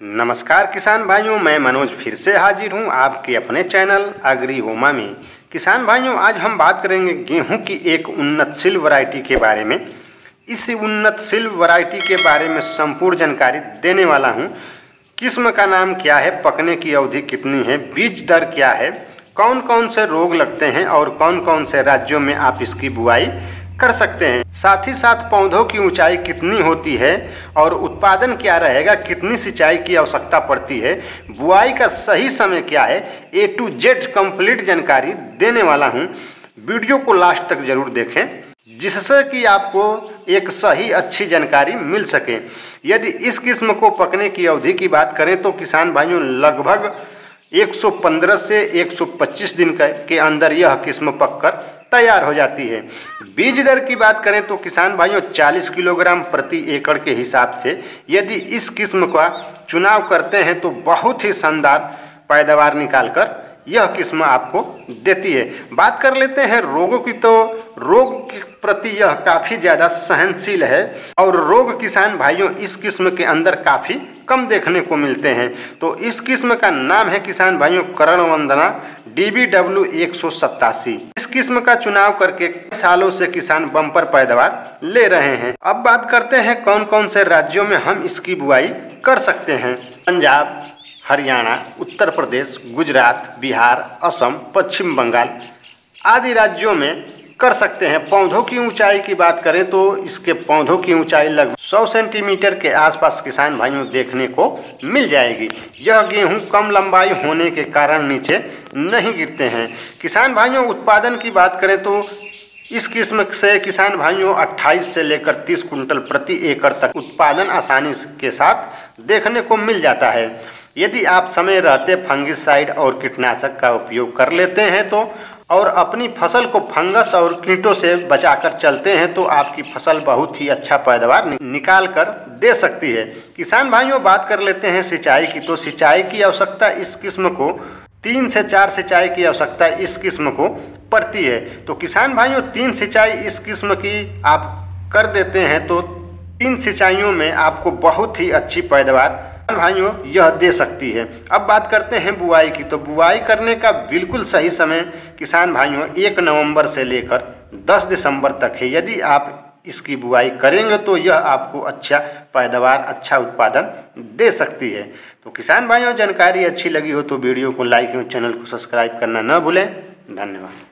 नमस्कार किसान भाइयों, मैं मनोज फिर से हाजिर हूँ आपके अपने चैनल अग्री होमा में। किसान भाइयों, आज हम बात करेंगे गेहूँ की एक उन्नतशील वैरायटी के बारे में। इस उन्नतशील वैरायटी के बारे में संपूर्ण जानकारी देने वाला हूँ। किस्म का नाम क्या है, पकने की अवधि कितनी है, बीज दर क्या है कौन कौन से रोग लगते हैं और कौन कौन से राज्यों में आप इसकी बुआई कर सकते हैं। साथ ही साथ पौधों की ऊंचाई कितनी होती है और उत्पादन क्या रहेगा, कितनी सिंचाई की आवश्यकता पड़ती है, बुआई का सही समय क्या है ए टू जेड कंप्लीट जानकारी देने वाला हूँ। वीडियो को लास्ट तक ज़रूर देखें, जिससे कि आपको एक सही अच्छी जानकारी मिल सके। यदि इस किस्म को पकने की अवधि की बात करें तो किसान भाइयों, लगभग 115 से 125 दिन के अंदर यह किस्म पककर तैयार हो जाती है। बीज दर की बात करें तो किसान भाइयों 40 किलोग्राम प्रति एकड़ के हिसाब से यदि इस किस्म का चुनाव करते हैं तो बहुत ही शानदार पैदावार निकालकर यह किस्म आपको देती है। बात कर लेते हैं रोगों की तो रोग के प्रति यह काफ़ी ज़्यादा सहनशील है और रोग किसान भाइयों इस किस्म के अंदर काफ़ी कम देखने को मिलते हैं। तो इस किस्म का नाम है किसान भाइयों Karan Vandana D B W एक सौ सत्तासी। इस किस्म का चुनाव करके सालों से किसान बम्पर पैदावार ले रहे हैं। अब बात करते हैं कौन कौन से राज्यों में हम इसकी बुआई कर सकते हैं। पंजाब हरियाणा, उत्तर प्रदेश, गुजरात, बिहार, असम, पश्चिम बंगाल आदि राज्यों में कर सकते हैं। पौधों की ऊंचाई की बात करें तो इसके पौधों की ऊंचाई लगभग 100 सेंटीमीटर के आसपास किसान भाइयों देखने को मिल जाएगी। यह गेहूँ कम लंबाई होने के कारण नीचे नहीं गिरते हैं। किसान भाइयों, उत्पादन की बात करें तो इस किस्म से किसान भाइयों 28 से लेकर 30 कुंटल प्रति एकड़ तक उत्पादन आसानी के साथ देखने को मिल जाता है। यदि आप समय रहते फंगिसाइड और कीटनाशक का उपयोग कर लेते हैं तो और अपनी फ़सल को फंगस और कीटों से बचाकर चलते हैं तो आपकी फ़सल बहुत ही अच्छा पैदावार निकाल कर दे सकती है। किसान भाइयों, बात कर लेते हैं सिंचाई की। तो सिंचाई की आवश्यकता इस किस्म को, तीन से चार सिंचाई की आवश्यकता इस किस्म को पड़ती है। तो किसान भाइयों, तीन सिंचाई इस किस्म की आप कर देते हैं तो तीन सिंचाइयों में आपको बहुत ही अच्छी पैदावार भाइयों, यह दे सकती है। अब बात करते हैं बुआई की। तो बुआई करने का बिल्कुल सही समय किसान भाइयों, एक नवंबर से लेकर दस दिसंबर तक है। यदि आप इसकी बुआई करेंगे तो यह आपको अच्छा पैदावार अच्छा उत्पादन दे सकती है। तो किसान भाइयों, जानकारी अच्छी लगी हो तो वीडियो को लाइक और चैनल को सब्सक्राइब करना न भूलें। धन्यवाद।